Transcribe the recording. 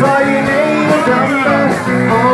Saw your name down